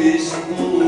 peixe com